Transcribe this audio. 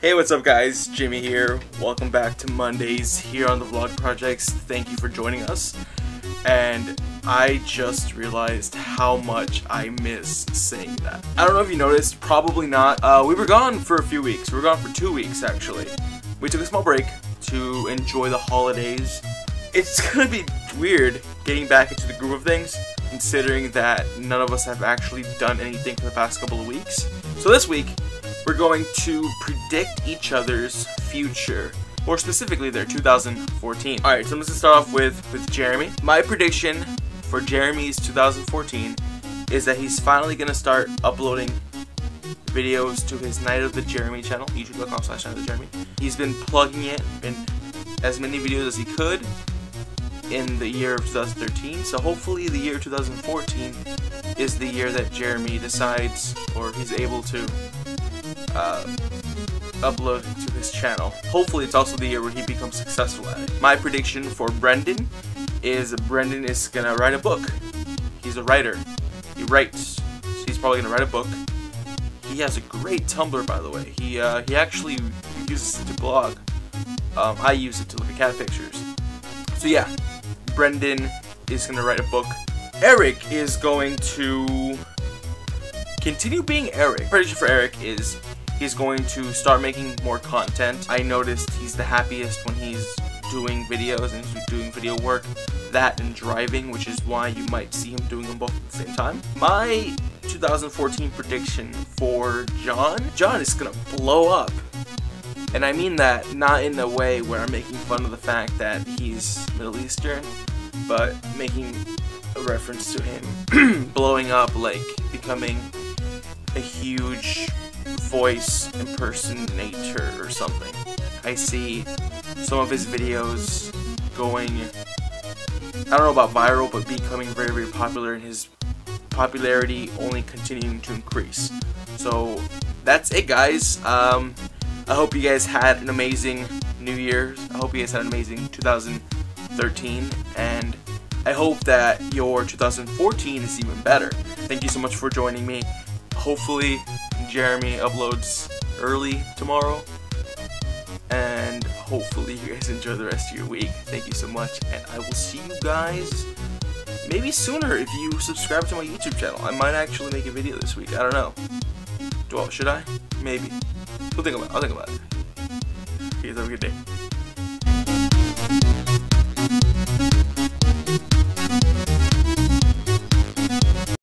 Hey, what's up guys? Jimmy here. Welcome back to Mondays here on the Vlog Projects. Thank you for joining us. And I just realized how much I miss saying that. I don't know if you noticed, probably not. Uh, we were gone for a few weeks. We were gone for two weeks actually. We took a small break to enjoy the holidays. It's gonna be weird getting back into the groove of things, considering that none of us have actually done anything for the past couple of weeks. So this week, we're going to predict each other's future, or specifically their 2014. Alright, so I'm to start off with, with Jeremy. My prediction for Jeremy's 2014 is that he's finally going to start uploading videos to his Night of the Jeremy channel, youtube.com slash Night of the Jeremy. He's been plugging it in as many videos as he could in the year of 2013, so hopefully the year 2014 is the year that Jeremy decides or he's able to uh, upload to his channel. Hopefully it's also the year where he becomes successful at it. My prediction for Brendyn is Brendyn is gonna write a book. He's a writer. He writes. So he's probably gonna write a book. He has a great Tumblr, by the way. He uh, he actually uses it to blog. Um, I use it to look at cat pictures. So yeah, Brendyn is gonna write a book. Erik is going to continue being Erik. Prediction for Erik is he's going to start making more content. I noticed he's the happiest when he's doing videos and doing video work. That and driving, which is why you might see him doing them both at the same time. My 2014 prediction for John, John is gonna blow up. And I mean that not in a way where I'm making fun of the fact that he's Middle Eastern, but making a reference to him blowing up, like becoming a huge voice impersonator or something. I see some of his videos going, I don't know about viral, but becoming very, very popular and his popularity only continuing to increase. So that's it guys. Um, I hope you guys had an amazing New Year's. I hope you guys had an amazing 2013 and I hope that your 2014 is even better. Thank you so much for joining me. Hopefully Jeremy uploads early tomorrow. And hopefully you guys enjoy the rest of your week. Thank you so much. And I will see you guys maybe sooner if you subscribe to my YouTube channel. I might actually make a video this week. I don't know. Do I, should I? Maybe. We'll think about it. I'll think about it. Okay, have a good day.